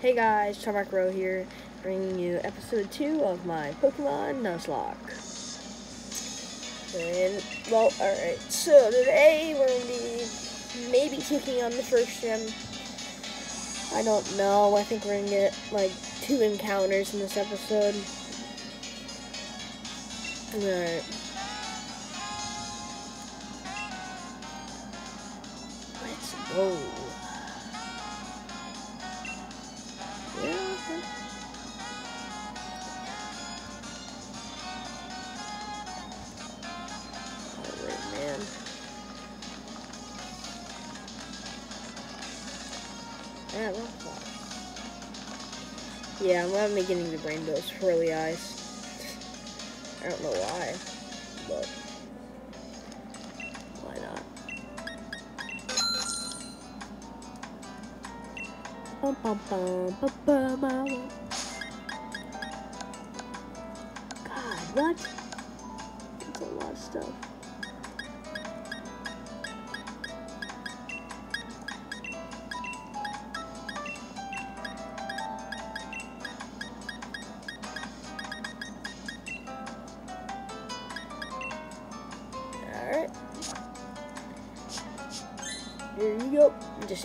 Hey guys, Tarmac Roe here, bringing you episode 2 of my Pokemon Nuzlocke. And, well, alright, so today we're going to be maybe taking on the first gym. I don't know, I think we're going to get, like, two encounters in this episode. Alright. Let's. Yeah, okay. Alright, man. Yeah, fine. Yeah, I'm gonna be getting the rainbow swirly eyes. I don't know why, but Bum, bum, bum, bum, bum. God, what? That's a lot of stuff.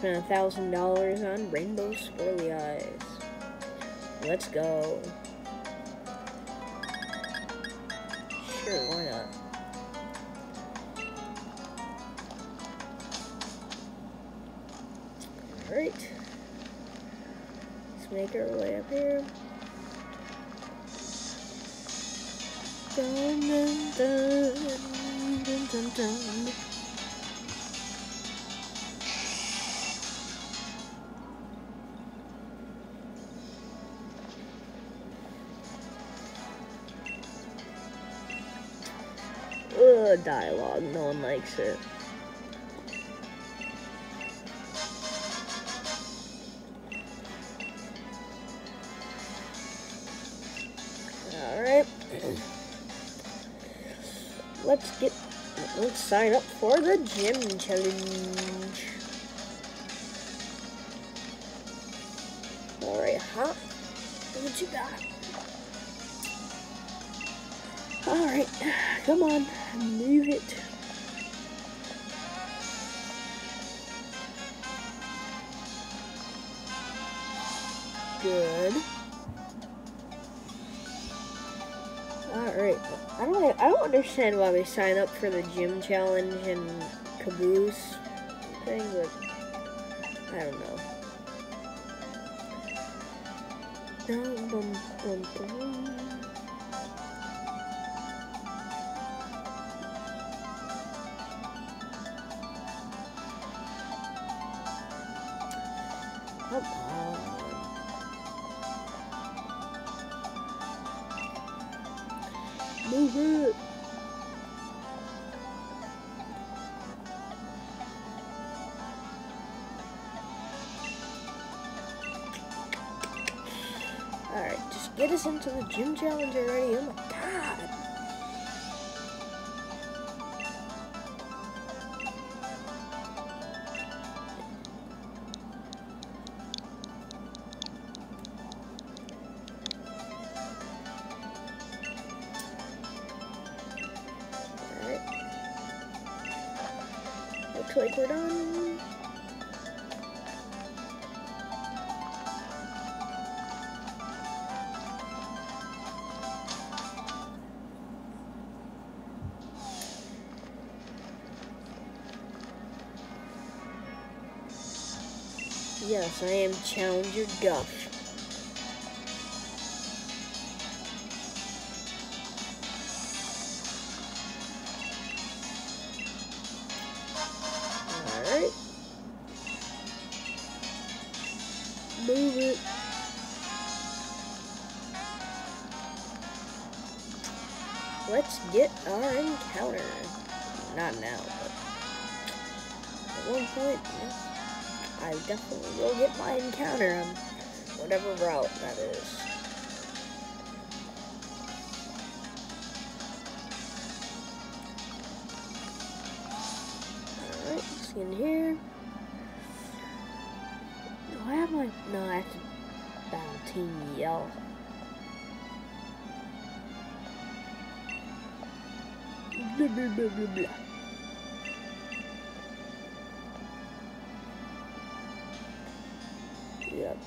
Spent a thousand dollars on rainbow swirly eyes. Let's go. Sure, why not? Alright. Let's make our way up here. Dun, dun, dun, dialogue. No one likes it. Alright. Let's get. Let's sign up for the gym challenge. Alright, huh? What you got? Alright, come on, move it. Good. Alright, I don't I don't understand why we sign up for the gym challenge and caboose thing, but I don't know. Move it. Alright, just get us into the gym challenge already. Yes, I am Challenger Guff. Yell. Blah, blah, blah, blah, blah. Yep.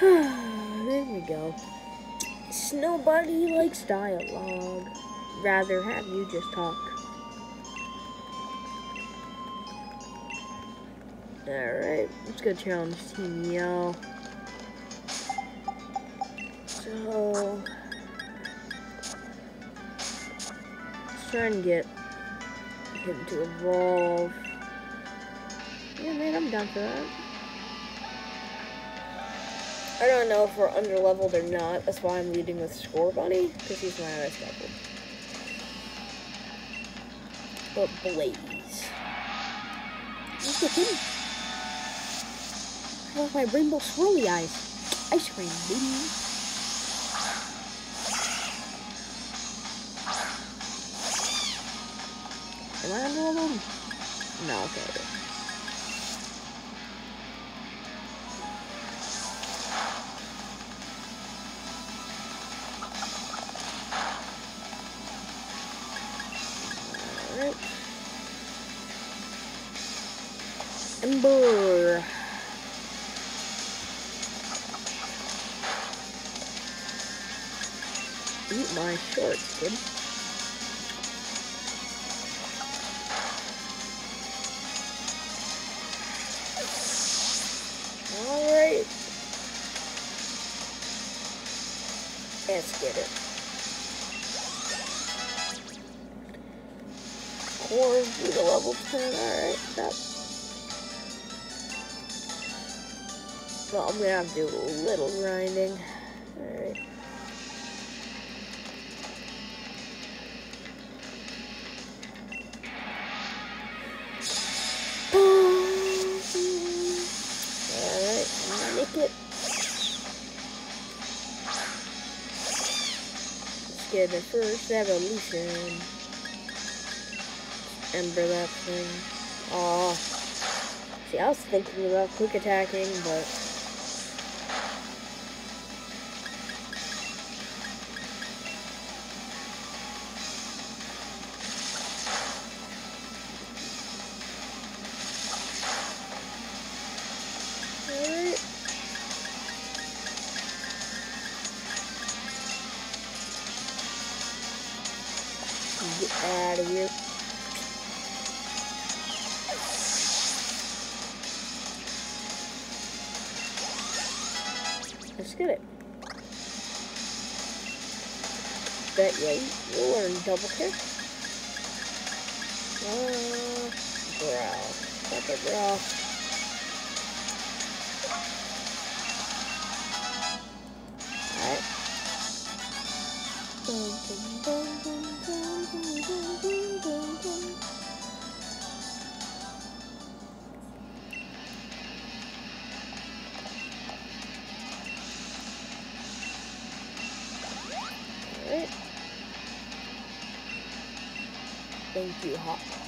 there we go. Nobody likes dialogue. Rather have you just talk. Alright, let's go challenge Team Yell. So, let's try and get him to evolve. Yeah, man, I'm down for that. I don't know if we're under leveled or not. That's why I'm leading with Scorbunny, because he's my ice level. But Blaze. Love my rainbow swirly eyes. Ice cream, baby. Am I under leveled? No, okay. Shorts, kid. Alright. Let's get it. Core to level 10, alright, that. Well, I'm gonna have to do a little grinding. Let's the first evolution. Ember that thing. Aw. See, I was thinking about quick attacking, but. okay? 一句哈。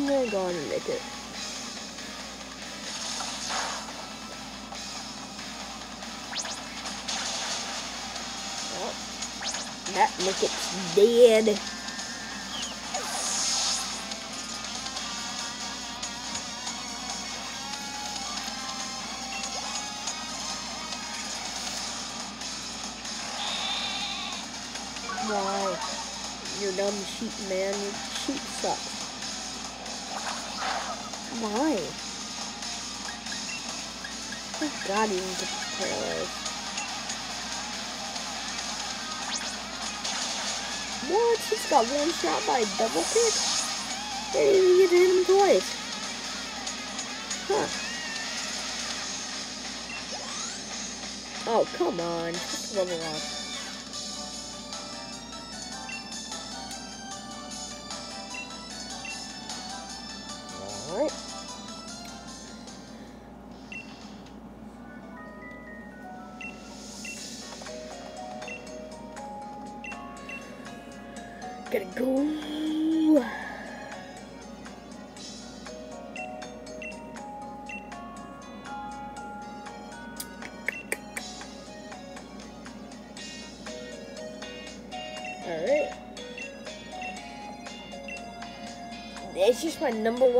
I'm gonna make it. That it's dead. Why? You're dumb sheep, man. Your sheep sucks my. Thank God he didn't get paralyzed. What? He's got one shot by a double kick? They didn't even hit him twice. Huh. Oh, come on. Just level up.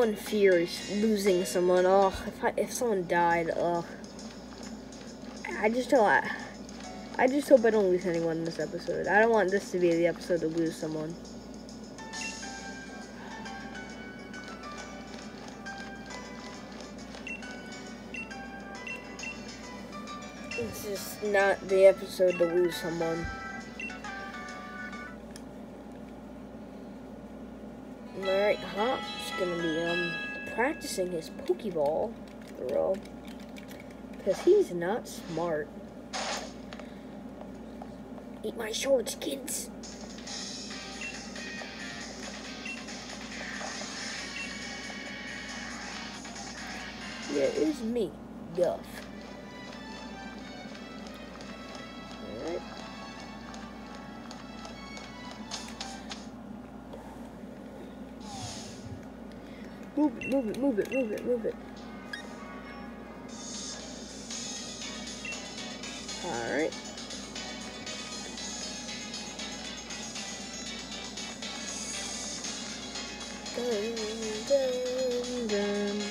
One fear is losing someone. Oh, if I, if someone died, ugh. I just don't. I, I just hope I don't lose anyone in this episode. I don't want this to be the episode to lose someone. It's just not the episode to lose someone. Practicing his Pokeball throw. Cause he's not smart. Eat my shorts, kids. Yeah, it's me, Duff. Move it, move it, move it, move it. Alright. Dun, dun, dun.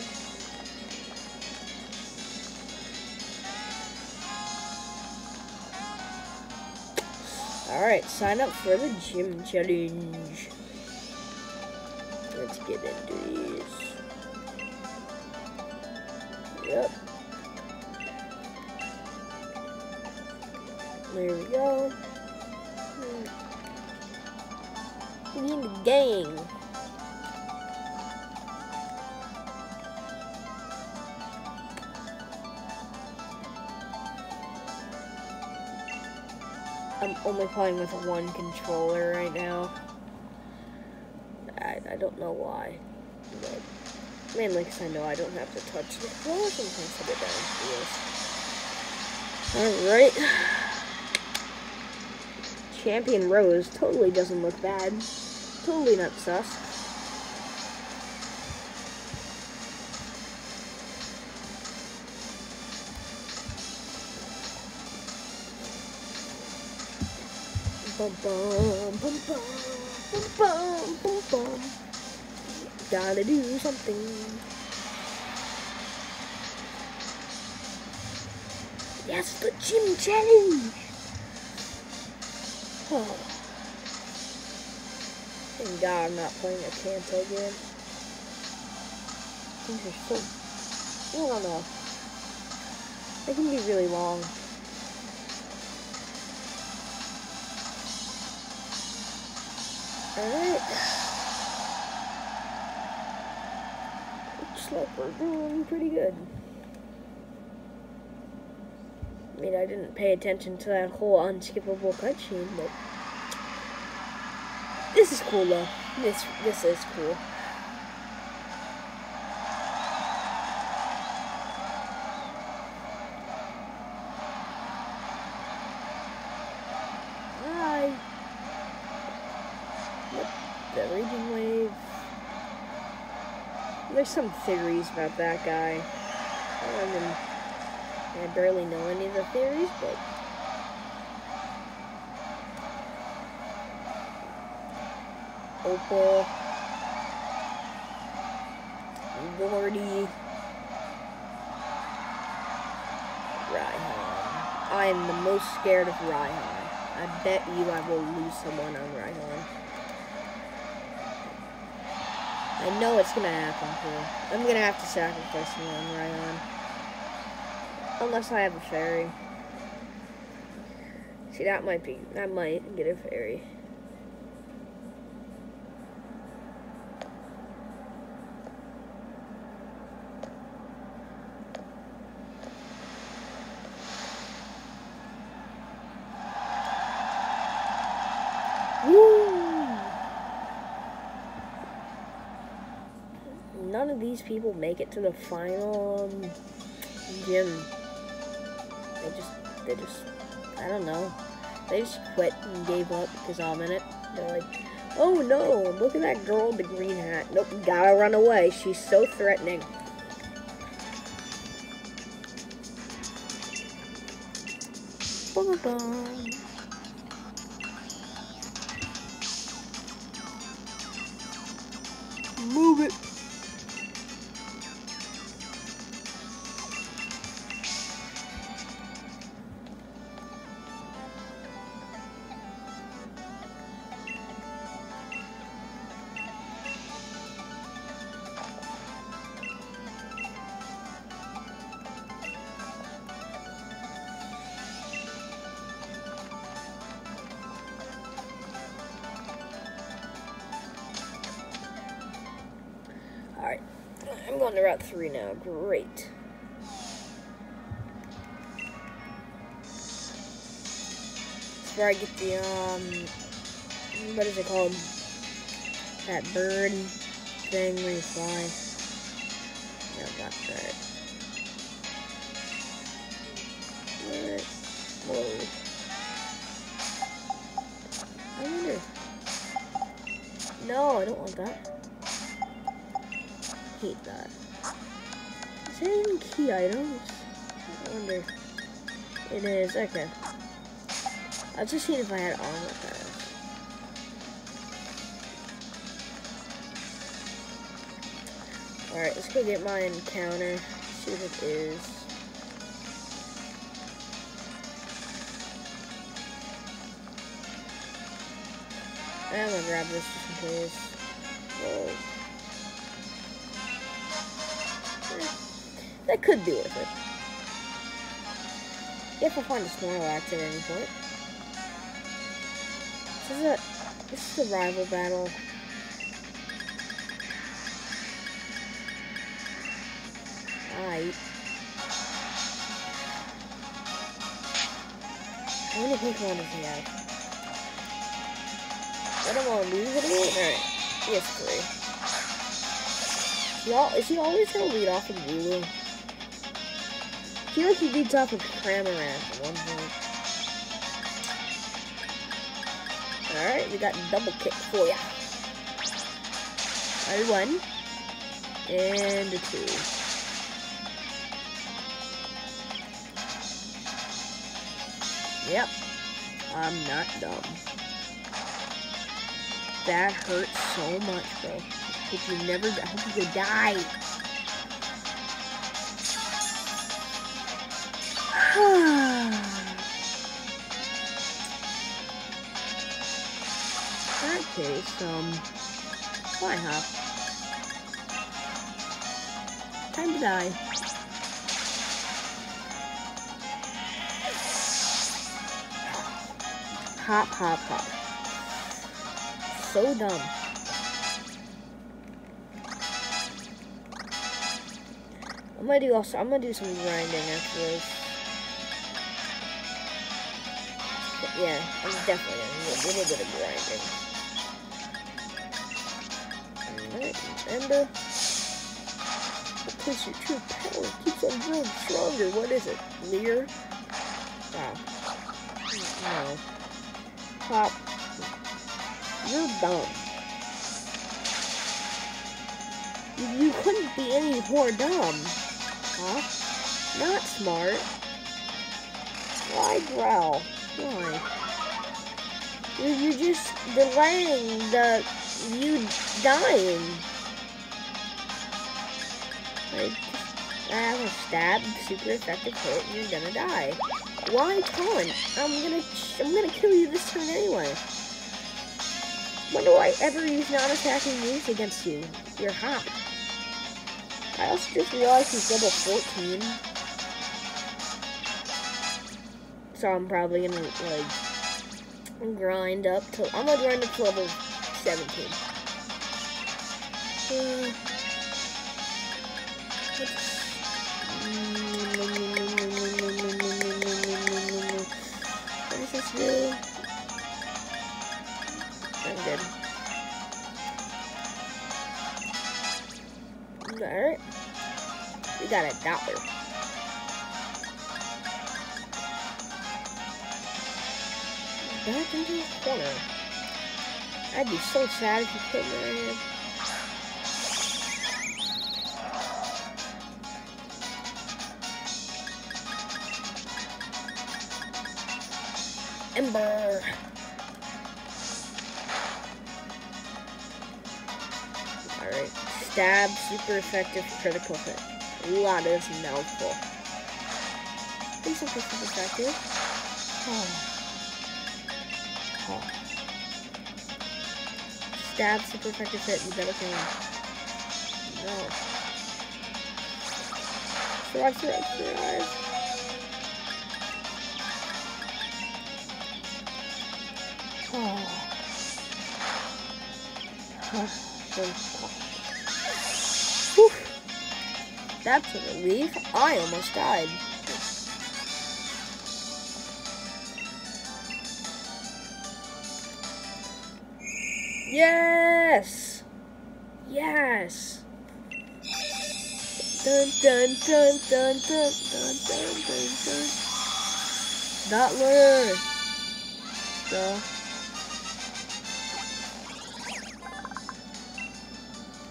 Alright, sign up for the gym challenge. Let's get into these. There we go. We in the gang. I'm only playing with one controller right now. I, I don't know why. But mainly because I know I don't have to touch the controller. Sometimes I get down Alright. Champion Rose totally doesn't look bad. Totally not sus. Bum bum bum. Gotta do something. Yes, the gym challenge. Oh. Thank God I'm not playing a Kanto game. These are so. I don't know. They can be really long. Alright. Looks like we're doing pretty good. I mean, I didn't pay attention to that whole unskippable cutscene, but this is cool though. This this is cool. Hi. Yep, the raging wave. There's some theories about that guy. I don't even I barely know any of the theories, but Opal, Gordy, Raihan. I am the most scared of Raihan. I bet you I will lose someone on Raihan. I know it's gonna happen too. I'm gonna have to sacrifice someone on Raihan. Unless I have a fairy. See, that might be, I might get a fairy. None of these people make it to the final um, gym. They just, they just, I don't know. They just quit and gave up because I'm in it. They're like, oh no, look at that girl with the green hat. Nope, gotta run away. She's so threatening. Ba-ba-bum. Move I'm going to Route 3 now. Great. That's where I get the, um, what is it called? That bird thing where you fly. Yeah, that's. Alright. Whoa. I wonder. No, I don't want that key items? I wonder. It is, okay. I was just seeing if I had armor packs. Alright, let's go get my encounter. See what it is. I'm gonna grab this just in case. That could be worth it. If I find a Snorlax at any point. This is a this is a rival battle. Alright. How many Pokemon does he have? I don't want to lose again? Alright. Yes, three. Is he, all, is he always going to lead off with Wooloo? I feel like he leads off with Cramorant one point. Alright, we got double kick for ya. A one. And a two. Yep. I'm not dumb. That hurts so much, bro. I hope you never, I hope you die. Um, fly hop. Time to die. Hop, hop, hop. So dumb. I'm gonna do also. I'm gonna do some grinding after this. Yeah, I'm definitely gonna do a little bit of grinding. Ember. Increase your true power. Keeps on growing stronger. What is it? Leer? Wow. Ah. No. Pop. You're dumb. You, couldn't be any more dumb. Huh? Not smart. Why growl? Why? You're just delaying the you dying. Like, I have a stab, super effective hit, and you're gonna die. Why taunt? I'm gonna, I'm gonna kill you this turn anyway. When do I ever use non-attacking moves against you? You're hot. I also just realized he's level 14. So I'm probably gonna, like, grind up to, I'm gonna grind up to level 17. Uh, do? I'm good. Alright. We got a dollar. Back into the corner. I'd be so sad if you put me right here. Ember. Alright. Stab, super effective, critical hit. Ooh, that is mouthful. Please super effective. Oh. Oh. Stab, super effective hit, you better kill. No. Survive, survive, survive. That's a relief. I almost died. Yes! Yes! Dun dun dun dun dun dun dun dun dun. Dottler! Duh.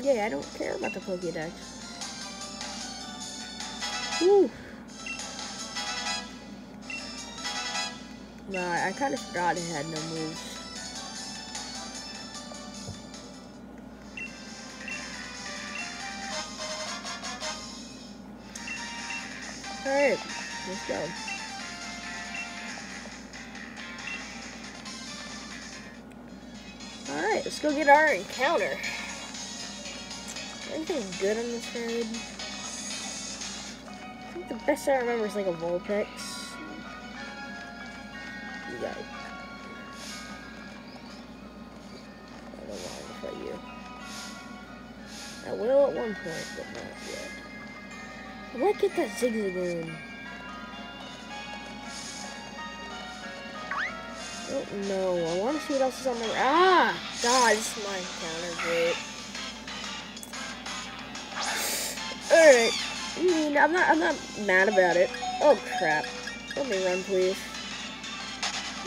Yeah, I don't care about the Pokédex. Whew. Nah, I kind of forgot it had no moves. Alright, let's go. Alright, let's go get our encounter. Anything good on this road? I think the best I remember is like a Vulpix. You I don't want to you. I will at one point, but not yet. I might get that Zigzagoon. Oh no, I want to see what else is on the... Ah! God, this is my encounter, Alright. I mean, I'm not, I'm not mad about it. Oh, crap. Let me run, please.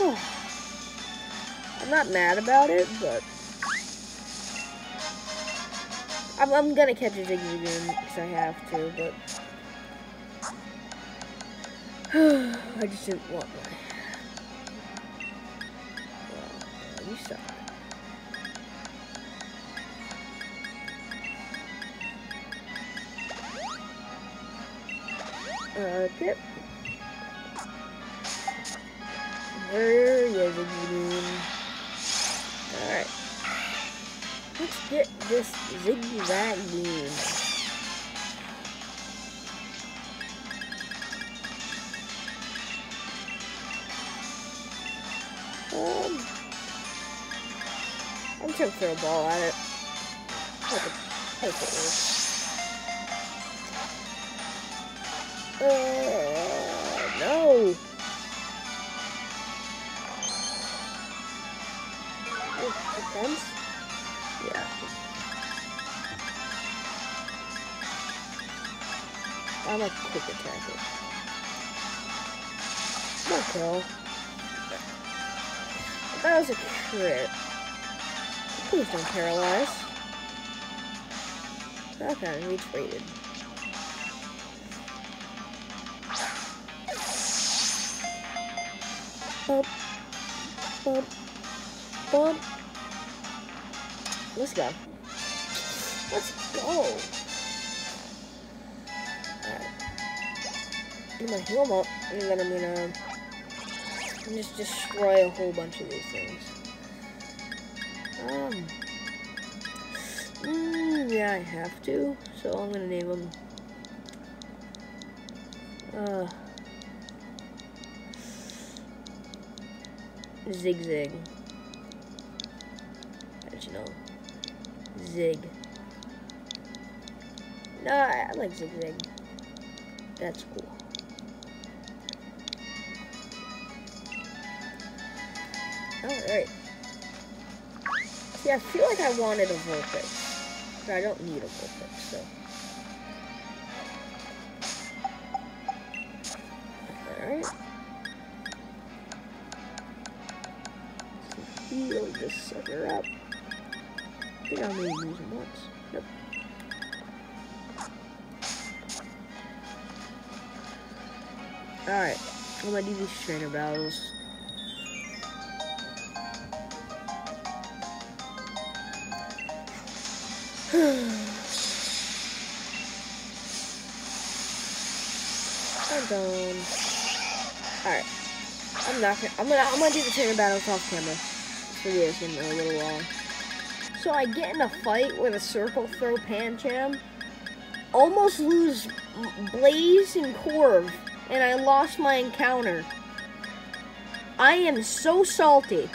I'm not mad about it, but... I'm, I'm gonna catch a Zigzagoon, because I have to, but... I just didn't want my... Well, you suck. Okay. There is a green. Alright. Let's get this zigzag beam. Um, I'm gonna throw a ball at it. Hope it, Uh, no. defense? Yeah. I'm a quick attacker. No kill. That was a crit. Please don't paralyze. Okay, reach Let's go. Let's go. Alright. I'm gonna heal up, and then I'm gonna just destroy a whole bunch of these things. Um. Mm, yeah, I have to. So I'm gonna name them. Uh. Zigzag. How did you know? Zig. No, I like zigzag. That's cool. Alright. See, I feel like I wanted a Vulpix. But I don't need a Vulpix, so. This sucker up. I think I only use him once. Nope. Alright. I'm gonna do these trainer battles. I'm done. Alright. I'm not gonna I'm gonna I'm gonna do the trainer battles off camera. This getting a little long. So I get in a fight with a circle throw Pancham, almost lose Blaze and Corv, and I lost my encounter. I am so salty.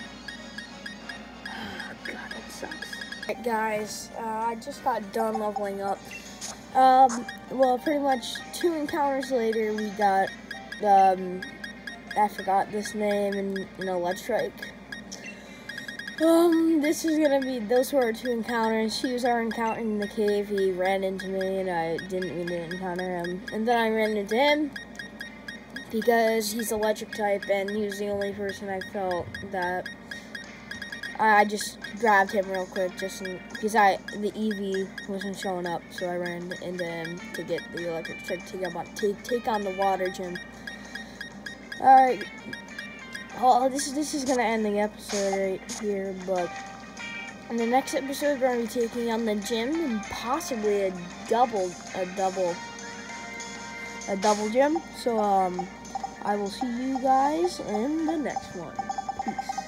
God, that sucks. Guys, uh, I just got done leveling up. Um, well, pretty much two encounters later, we got, um, I forgot this name, and, Let's Strike. Um, this is gonna be, those were our two encounters. He was our encounter in the cave, he ran into me, and I didn't mean to encounter him. And then I ran into him, because he's electric type, and he was the only person I felt that I just grabbed him real quick just in, because I the EV wasn't showing up, so I ran into him to get the electric type to take on take take on the water gym. All well this this is gonna end the episode right here, but in the next episode we're gonna be taking on the gym and possibly a double a double a double gym. So um, I will see you guys in the next one. Peace.